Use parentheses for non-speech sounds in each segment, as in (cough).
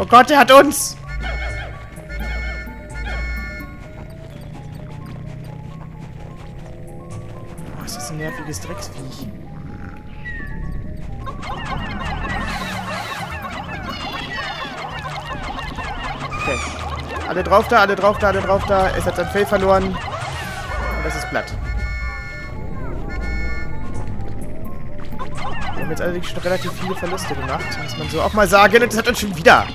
Oh Gott, der hat uns! Oh, ist das ein nerviges Drecksviech. Okay. Alle drauf da, alle drauf da, alle drauf da. Es hat sein Fell verloren. Und das ist platt. Wir haben jetzt allerdings schon relativ viele Verluste gemacht. Muss man so auch mal sagen. Und das hat uns schon wieder.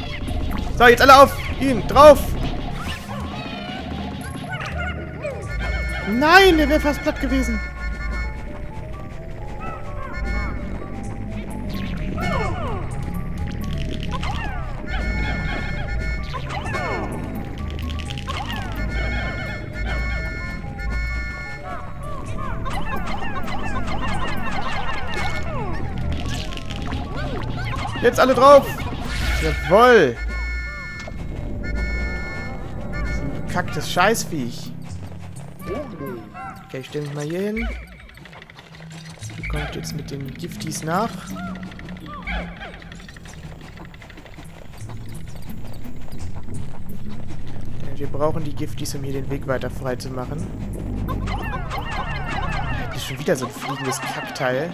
So, jetzt alle auf ihn. Drauf. Nein, der wäre fast platt gewesen. Jetzt alle drauf! Jawoll! Kacktes Scheißviech. Okay, ich stelle mich mal hier hin. Die kommt jetzt mit den Gifties nach. Wir brauchen die Gifties, um hier den Weg weiter frei zu machen. Das ist schon wieder so ein fliegendes Kackteil.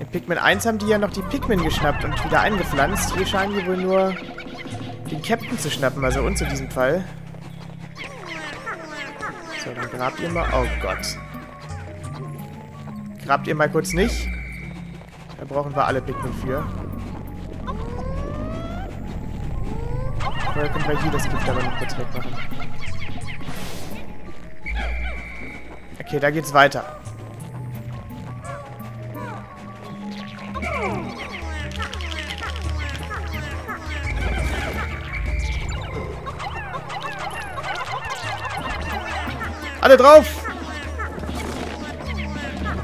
In Pikmin 1 haben die ja noch die Pikmin geschnappt und wieder eingepflanzt. Hier scheinen die wohl nur den Captain zu schnappen, also uns in diesem Fall. So, dann grabt ihr mal... Oh Gott. Grabt ihr mal kurz nicht. Da brauchen wir alle Pikmin für. Vorher können wir hier das Gift aber noch kurz wegmachen. Okay, da geht's weiter. Alle drauf!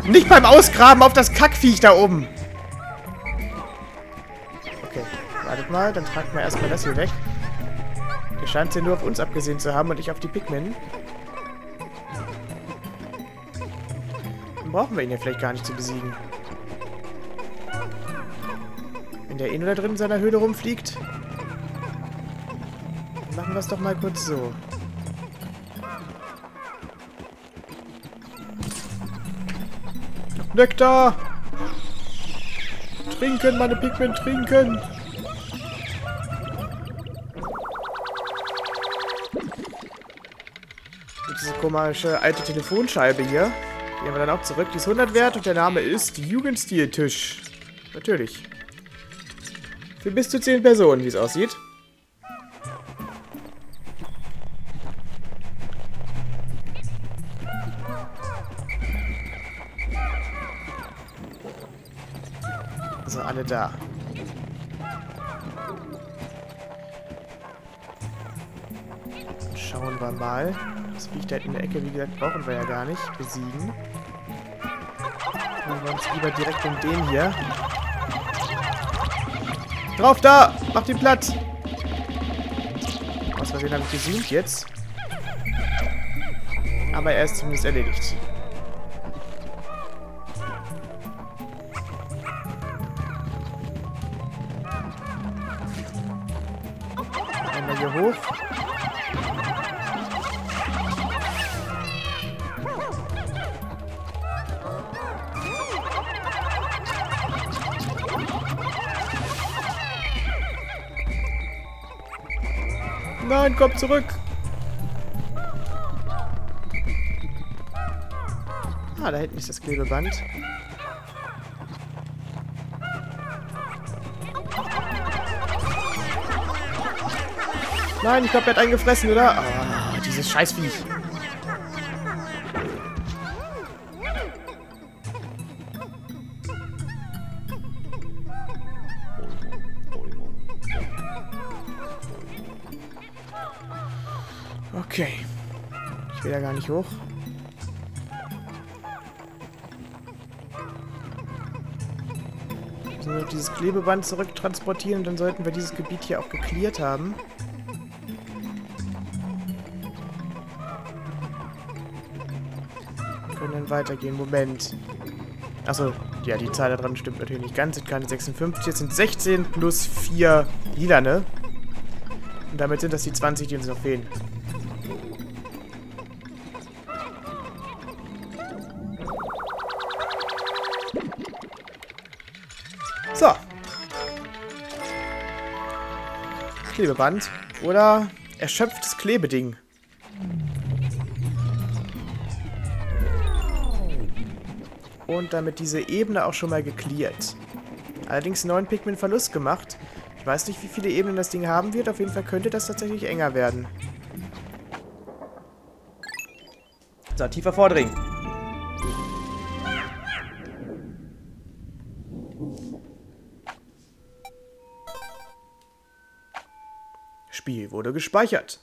Nicht beim Ausgraben auf das Kackviech da oben! Okay, wartet mal, dann tragen wir erstmal das hier weg. Der scheint ja nur auf uns abgesehen zu haben und nicht auf die Pikmin. Dann brauchen wir ihn ja vielleicht gar nicht zu besiegen. Wenn der eh nur da drin in seiner Höhle rumfliegt. Machen wir es doch mal kurz so. Nektar! Trinken, meine Pikmin, trinken! Diese komische alte Telefonscheibe hier. Die haben wir dann auch zurück. Die ist 100 wert und der Name ist Jugendstiltisch. Natürlich. Für bis zu 10 Personen, wie es aussieht. So, alle da. Schauen wir mal. Das Viech da in der Ecke, wie gesagt, brauchen wir ja gar nicht besiegen. Machen wir uns lieber direkt um den hier. Drauf da! Mach den platt! Aus Versehen habe ich gesühnt jetzt. Aber er ist zumindest erledigt. Nein, komm zurück. Ah, da hinten ist das Klebeband. Nein, ich glaube, er hat einen gefressen, oder? Ah, dieses Scheißviech. Okay. Ich will ja gar nicht hoch. Müssen nur dieses Klebeband zurücktransportieren und dann sollten wir dieses Gebiet hier auch geklärt haben. Wir können dann weitergehen. Moment. Achso, Ja, die Zahl da dran stimmt natürlich nicht ganz. Es keine 56. Es sind 16 plus 4 lilane. Und damit sind das die 20, die uns noch fehlen. So. Klebeband. Oder erschöpftes Klebeding. Und damit diese Ebene auch schon mal geklärt. Allerdings neun Pikmin Verlust gemacht. Ich weiß nicht, wie viele Ebenen das Ding haben wird. Auf jeden Fall könnte das tatsächlich enger werden. So, tiefer vordringen. Wurde gespeichert.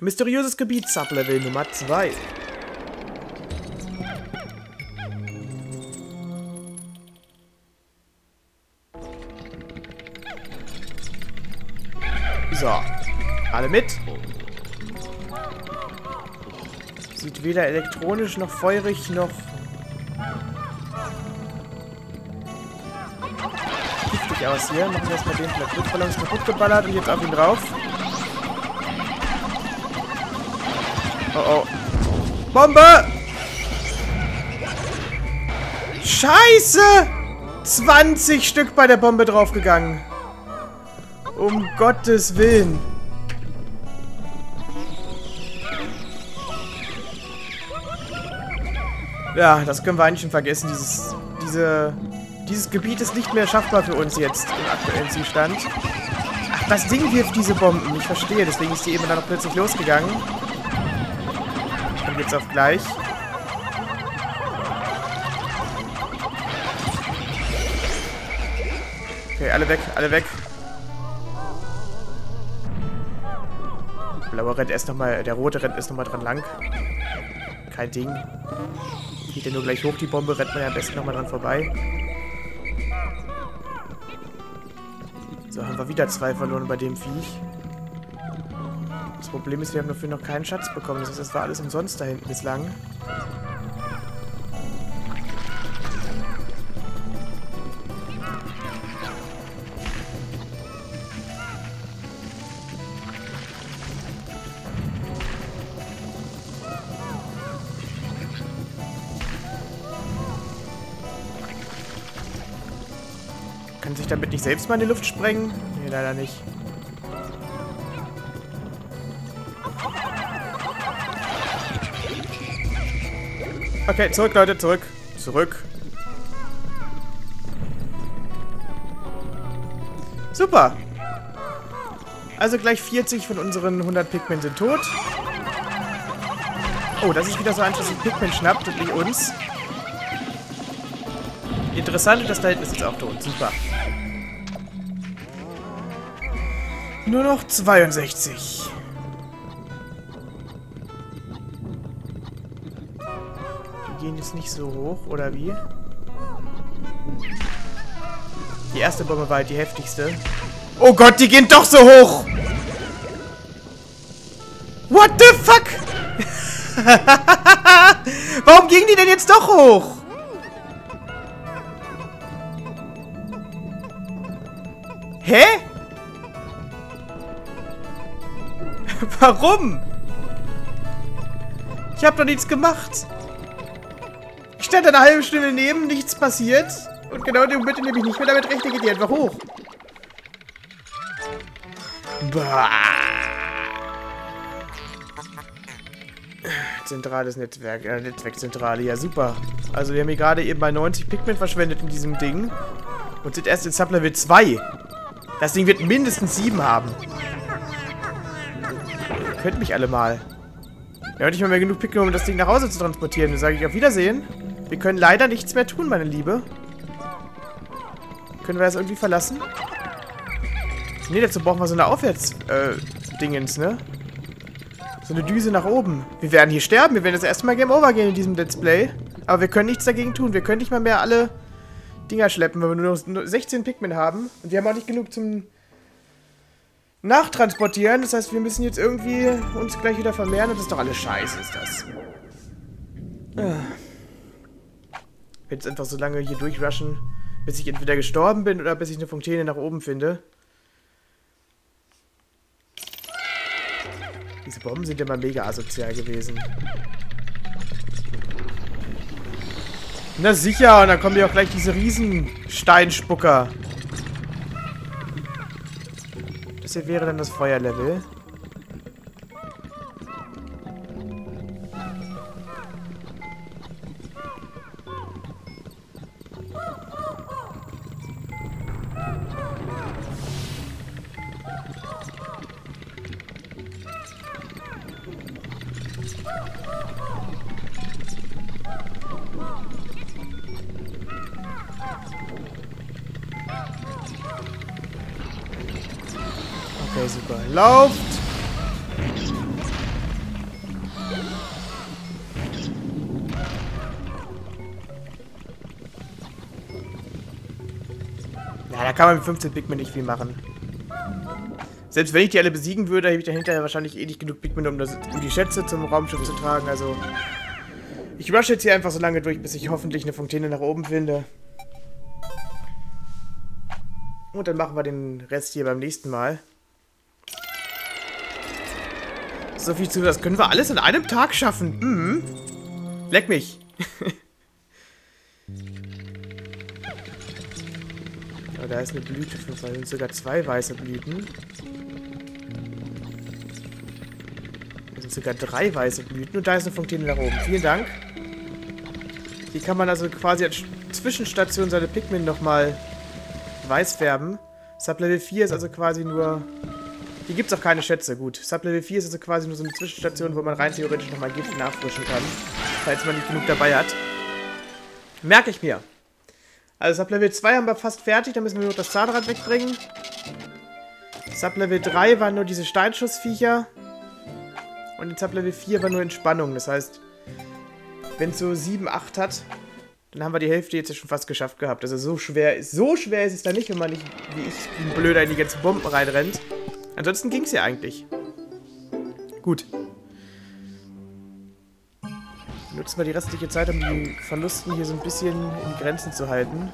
Mysteriöses Gebiet, Sublevel Nummer 2. So. Alle mit. Sieht weder elektronisch noch feurig noch giftig aus hier. Machen wir erstmal den Luftballons kaputt geballert und jetzt auf ihn drauf. Oh oh. Bombe! Scheiße! 20 Stück bei der Bombe draufgegangen. Um Gottes Willen. Ja, das können wir eigentlich schon vergessen. Dieses, diese, dieses Gebiet ist nicht mehr schaffbar für uns jetzt im aktuellen Zustand. Ach, das Ding wirft diese Bomben. Ich verstehe, deswegen ist die eben dann noch plötzlich losgegangen. Jetzt auf gleich. Okay, alle weg, alle weg. Blauer rennt erst nochmal, der rote rennt erst nochmal dran lang. Kein Ding. Geht ja nur gleich hoch, die Bombe, rennt man ja am besten nochmal dran vorbei. So, haben wir wieder zwei verloren bei dem Viech. Problem ist, wir haben dafür noch keinen Schatz bekommen. Das heißt, das war alles umsonst da hinten bislang. Kann sich damit nicht selbst mal in die Luft sprengen? Nee, leider nicht. Okay, zurück, Leute, zurück. Zurück. Super. Also gleich 40 von unseren 100 Pikmin sind tot. Oh, das ist wieder so ein, dass sich Pikmin schnappt und nicht uns. Interessant, das da hinten ist jetzt auch tot. Super. Nur noch 62. nicht so hoch, oder wie? Die erste Bombe war halt die heftigste. Oh Gott, die gehen doch so hoch! What the fuck? (laughs) Warum gingen die denn jetzt doch hoch? Hä? (laughs) Warum? Ich habe doch nichts gemacht. Ich stand eine halbe Stunde neben, nichts passiert. Und genau in dem Moment, in dem ich nicht mehr damit rechne, geht die einfach hoch. Bah. Zentrales Netzwerk, äh, Netzwerkzentrale, ja super. Also wir haben hier gerade eben bei 90 Pigment verschwendet in diesem Ding. Und sind erst in Sublevel 2. Das Ding wird mindestens 7 haben. Könnt mich alle mal. Wir haben nicht mal mehr genug Pikmin, um das Ding nach Hause zu transportieren. Dann sage ich auf Wiedersehen. Wir können leider nichts mehr tun, meine Liebe. Können wir das irgendwie verlassen? Ne, dazu brauchen wir so eine Aufwärts-Dingens, äh, ne? So eine Düse nach oben. Wir werden hier sterben. Wir werden das erste Mal Game Over gehen in diesem Let's Play. Aber wir können nichts dagegen tun. Wir können nicht mal mehr alle Dinger schleppen, weil wir nur noch 16 Pikmin haben. Und wir haben auch nicht genug zum Nachtransportieren. Das heißt, wir müssen jetzt irgendwie uns gleich wieder vermehren. Und das ist doch alles scheiße, ist das. Werde jetzt einfach so lange hier durchrushen, bis ich entweder gestorben bin oder bis ich eine Fontäne nach oben finde. Diese Bomben sind ja mal mega asozial gewesen. Na sicher, und dann kommen ja auch gleich diese Riesensteinspucker. Das hier wäre dann das Feuerlevel. Lauft! Ja, da kann man mit 15 Pigmen nicht viel machen. Selbst wenn ich die alle besiegen würde, hätte ich dahinter wahrscheinlich eh nicht genug Pigmen, um, das, um die Schätze zum Raumschiff zu tragen. Also, ich rush jetzt hier einfach so lange durch, bis ich hoffentlich eine Fontäne nach oben finde. Und dann machen wir den Rest hier beim nächsten Mal. So viel zu, das können wir alles in einem Tag schaffen. Mhm. Leck mich. (laughs) oh, da ist eine Blüte für sind sogar zwei weiße Blüten. Da sind sogar drei weiße Blüten und da ist eine Fontäne nach oben. Vielen Dank. Hier kann man also quasi als Zwischenstation seine Pikmin nochmal weiß färben. Sublevel 4 ist also quasi nur hier gibt es auch keine Schätze, gut. Sublevel 4 ist also quasi nur so eine Zwischenstation, wo man rein theoretisch nochmal Gift nachfrischen kann. Falls man nicht genug dabei hat. Merke ich mir. Also Sublevel 2 haben wir fast fertig, da müssen wir nur das Zahnrad wegbringen. Sublevel 3 waren nur diese Steinschussviecher. Und in Sublevel 4 war nur Entspannung. Das heißt, wenn es so 7, 8 hat, dann haben wir die Hälfte jetzt schon fast geschafft gehabt. Also so schwer, so schwer ist es da nicht, wenn man nicht, wie ich, ein Blöder in die ganzen Bomben reinrennt. Ansonsten ging es ja eigentlich. Gut. Nutzen wir die restliche Zeit, um die Verlusten hier so ein bisschen in Grenzen zu halten.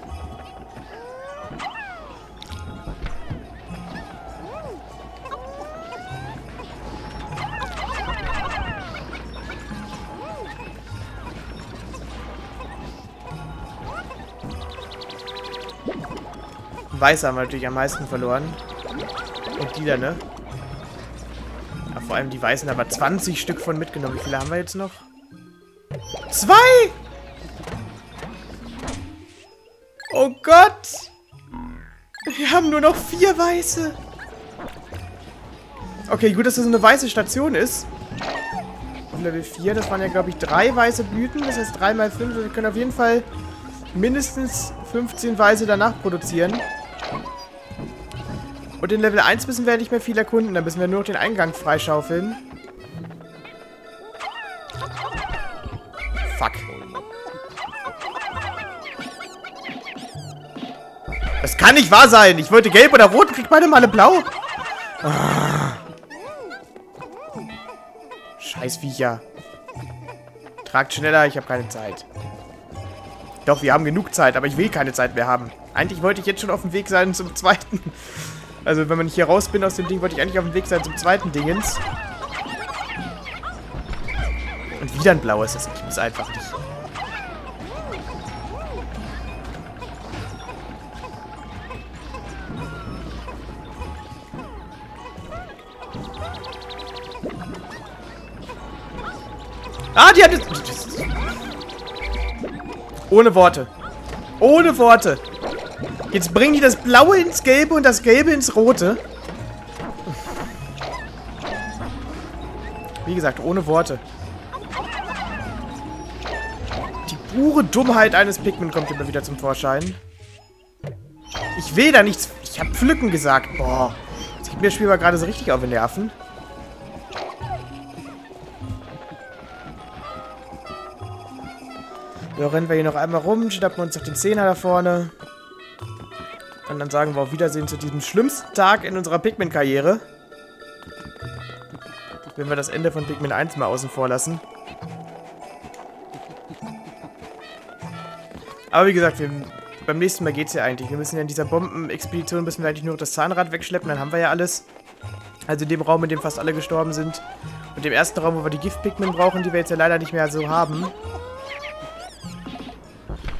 Weiß haben wir natürlich am meisten verloren. Und die da, ne? Ja, vor allem die Weißen, aber 20 Stück von mitgenommen. Wie viele haben wir jetzt noch? Zwei! Oh Gott! Wir haben nur noch vier Weiße. Okay, gut, dass das eine weiße Station ist. Und Level 4, das waren ja, glaube ich, drei weiße Blüten. Das heißt 3 mal 5. Wir können auf jeden Fall mindestens 15 Weiße danach produzieren. Und in Level 1 müssen wir nicht mehr viel erkunden. Da müssen wir nur noch den Eingang freischaufeln. Fuck. Das kann nicht wahr sein. Ich wollte gelb oder rot, kriegt beide Male blau. Ah. Scheiß Viecher. Tragt schneller, ich habe keine Zeit. Doch, wir haben genug Zeit, aber ich will keine Zeit mehr haben. Eigentlich wollte ich jetzt schon auf dem Weg sein zum zweiten. Also, wenn man hier raus bin aus dem Ding, wollte ich eigentlich auf dem Weg sein zum zweiten Dingens. Und wieder ein blaues, das gibt es einfach nicht. Ah, die hat es... Ohne Worte. Ohne Worte. Jetzt bringen die das Blaue ins Gelbe und das Gelbe ins Rote. Wie gesagt, ohne Worte. Die pure Dummheit eines Pikmin kommt immer wieder zum Vorschein. Ich will da nichts... Ich habe Pflücken gesagt. Boah. Das geht mir das Spiel mal gerade so richtig auf den Nerven. So, rennen wir hier noch einmal rum, schnappen uns auf den Zehner da vorne. Und dann sagen wir auf Wiedersehen zu diesem schlimmsten Tag in unserer Pikmin-Karriere. Wenn wir das Ende von Pikmin 1 mal außen vor lassen. Aber wie gesagt, wir, beim nächsten Mal geht es ja eigentlich. Wir müssen ja in dieser Bombenexpedition müssen wir eigentlich nur das Zahnrad wegschleppen, dann haben wir ja alles. Also in dem Raum, in dem fast alle gestorben sind. Und dem ersten Raum, wo wir die Giftpigmen brauchen, die wir jetzt ja leider nicht mehr so haben.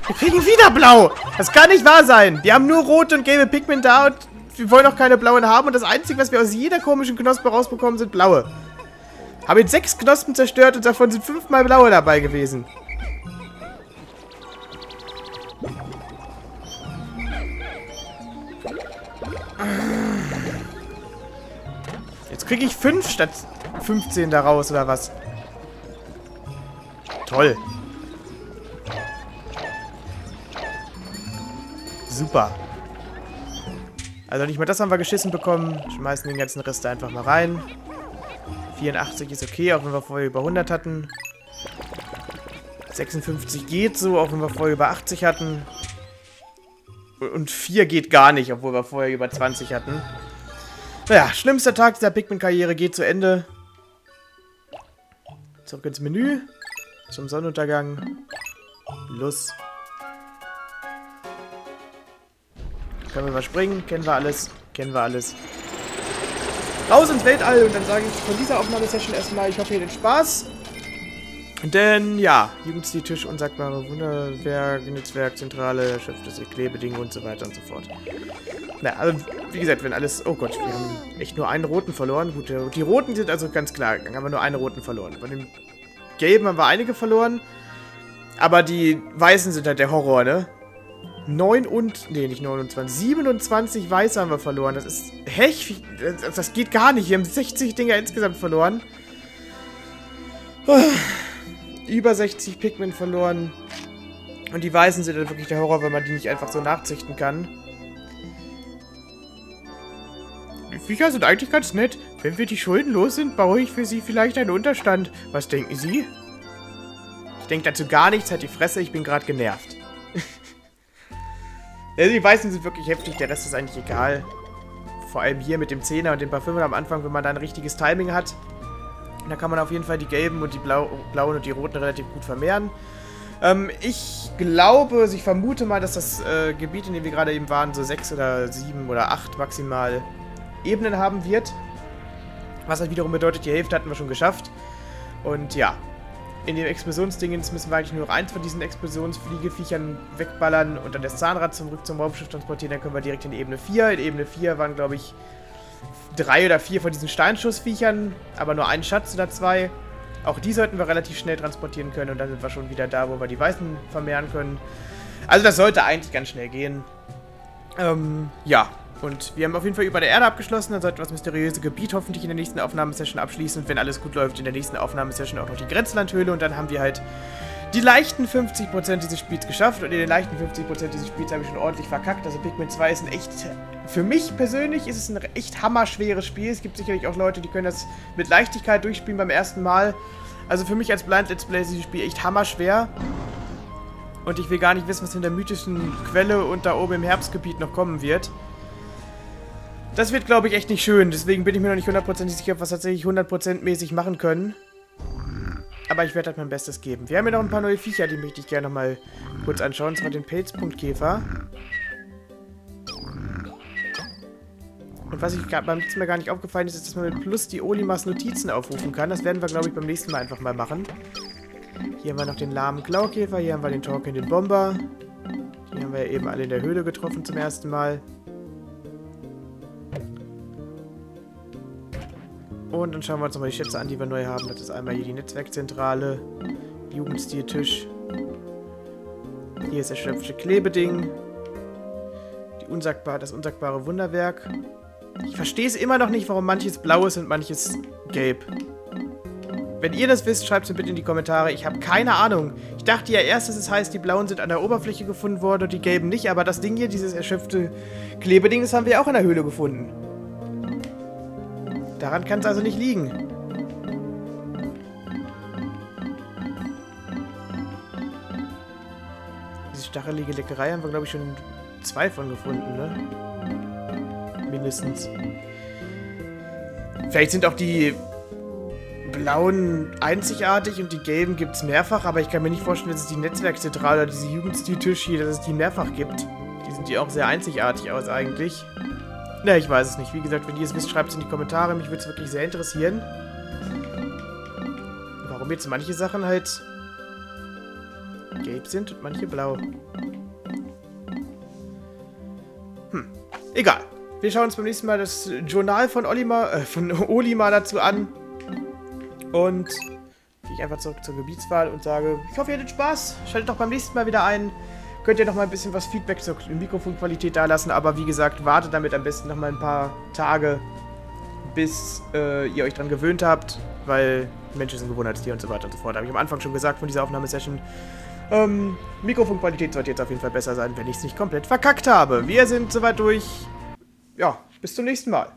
Wir kriegen wieder blau! Das kann nicht wahr sein! Wir haben nur rote und gelbe Pigment da und wir wollen auch keine blauen haben. Und das Einzige, was wir aus jeder komischen Knospe rausbekommen, sind blaue. Haben jetzt sechs Knospen zerstört und davon sind fünfmal blaue dabei gewesen. Jetzt kriege ich 5 statt 15 daraus, oder was? Toll. Super. Also nicht mal das haben wir geschissen bekommen. Schmeißen den ganzen Rest einfach mal rein. 84 ist okay, auch wenn wir vorher über 100 hatten. 56 geht so, auch wenn wir vorher über 80 hatten. Und 4 geht gar nicht, obwohl wir vorher über 20 hatten. Naja, schlimmster Tag dieser Pikmin-Karriere geht zu Ende. Zurück ins Menü. Zum Sonnenuntergang. Los. Können wir überspringen. Kennen wir alles. Kennen wir alles. Raus ins Weltall. Und dann sage ich von dieser Aufnahmesession erstmal, ich hoffe, ihr hattet Spaß. Denn, ja, Jugendstiltisch, unsagbare Wunderwerk, Netzwerk, Zentrale, erschöpftes Klebeding und so weiter und so fort. Na, also, wie gesagt, wenn alles... Oh Gott, wir haben echt nur einen roten verloren. Gut, die roten sind also ganz klar gegangen, haben wir nur einen roten verloren. Bei den gelben haben wir einige verloren. Aber die weißen sind halt der Horror, ne? 9 und... Nee, nicht 29. 27 Weiße haben wir verloren. Das ist heftig. Das geht gar nicht. Wir haben 60 Dinger insgesamt verloren. Über 60 Pikmin verloren. Und die Weißen sind dann wirklich der Horror, wenn man die nicht einfach so nachzüchten kann. Die Viecher sind eigentlich ganz nett. Wenn wir die Schulden los sind, baue ich für sie vielleicht einen Unterstand. Was denken Sie? Ich denke dazu gar nichts, halt die Fresse, ich bin gerade genervt. Die Weißen sind wirklich heftig, der Rest ist eigentlich egal. Vor allem hier mit dem Zehner und dem Parfüm am Anfang, wenn man da ein richtiges Timing hat. Da kann man auf jeden Fall die gelben und die Blau blauen und die roten relativ gut vermehren. Ähm, ich glaube, also ich vermute mal, dass das äh, Gebiet, in dem wir gerade eben waren, so sechs oder sieben oder acht maximal Ebenen haben wird. Was halt wiederum bedeutet, die Hälfte hatten wir schon geschafft. Und ja, in dem Explosionsdingens müssen wir eigentlich nur noch eins von diesen Explosionsfliegeviechern wegballern und dann das Zahnrad zurück zum Raumschiff transportieren. Dann können wir direkt in Ebene 4. In Ebene 4 waren, glaube ich, drei oder vier von diesen Steinschussviechern, aber nur ein Schatz oder zwei. Auch die sollten wir relativ schnell transportieren können und dann sind wir schon wieder da, wo wir die Weißen vermehren können. Also das sollte eigentlich ganz schnell gehen. Ähm, ja. Und wir haben auf jeden Fall über der Erde abgeschlossen. Dann sollten wir das mysteriöse Gebiet hoffentlich in der nächsten Aufnahmesession abschließen. Und wenn alles gut läuft, in der nächsten Aufnahmesession auch noch die Grenzlandhöhle. Und dann haben wir halt die leichten 50% dieses Spiels geschafft. Und in den leichten 50% dieses Spiels habe ich schon ordentlich verkackt. Also Pikmin 2 ist ein echt... Für mich persönlich ist es ein echt hammerschweres Spiel. Es gibt sicherlich auch Leute, die können das mit Leichtigkeit durchspielen beim ersten Mal. Also für mich als Blind Let's Play ist dieses Spiel echt hammerschwer. Und ich will gar nicht wissen, was in der mythischen Quelle und da oben im Herbstgebiet noch kommen wird. Das wird, glaube ich, echt nicht schön. Deswegen bin ich mir noch nicht hundertprozentig sicher, ob wir es tatsächlich hundertprozentmäßig machen können. Aber ich werde halt mein Bestes geben. Wir haben hier noch ein paar neue Viecher, die möchte ich gerne noch mal kurz anschauen. Und zwar den Pelzpunktkäfer. Und was ich beim letzten Mal gar nicht aufgefallen ist, ist, dass man mit Plus die Olimas Notizen aufrufen kann. Das werden wir, glaube ich, beim nächsten Mal einfach mal machen. Hier haben wir noch den lahmen Klaukäfer, hier haben wir den Torken, den Bomber. Die haben wir ja eben alle in der Höhle getroffen zum ersten Mal. Und dann schauen wir uns nochmal die Schätze an, die wir neu haben. Das ist einmal hier die Netzwerkzentrale, Jugendstiltisch. Hier ist das Schöpfische Klebeding. Die unsagbar, das unsagbare Wunderwerk. Ich verstehe es immer noch nicht, warum manches blau ist und manches gelb. Wenn ihr das wisst, schreibt es mir bitte in die Kommentare. Ich habe keine Ahnung. Ich dachte ja erst, dass es heißt, die blauen sind an der Oberfläche gefunden worden und die gelben nicht. Aber das Ding hier, dieses erschöpfte Klebeding, das haben wir auch in der Höhle gefunden. Daran kann es also nicht liegen. Diese stachelige Leckerei haben wir, glaube ich, schon zwei von gefunden, ne? Mindestens. Vielleicht sind auch die blauen einzigartig und die gelben gibt es mehrfach, aber ich kann mir nicht vorstellen, dass es die Netzwerkzentrale oder diese Jugendstiltisch hier, dass es die mehrfach gibt. Die sind die auch sehr einzigartig aus eigentlich. Na, ich weiß es nicht. Wie gesagt, wenn ihr es wisst, schreibt es in die Kommentare. Mich würde es wirklich sehr interessieren. Warum jetzt manche Sachen halt gelb sind und manche blau. Hm. Egal. Wir schauen uns beim nächsten Mal das Journal von Olimar, äh, von (laughs) Olimar dazu an. Und gehe ich einfach zurück zur Gebietswahl und sage, ich hoffe, ihr hattet Spaß. Schaltet doch beim nächsten Mal wieder ein. Könnt ihr noch mal ein bisschen was Feedback zur Mikrofonqualität da lassen, aber wie gesagt, wartet damit am besten noch mal ein paar Tage, bis äh, ihr euch dran gewöhnt habt, weil Menschen sind Gewohnheitstier und so weiter und so fort. Habe ich am Anfang schon gesagt von dieser Aufnahmesession. Ähm, Mikrofonqualität sollte jetzt auf jeden Fall besser sein, wenn ich es nicht komplett verkackt habe. Wir sind soweit durch. Ja, bis zum nächsten Mal.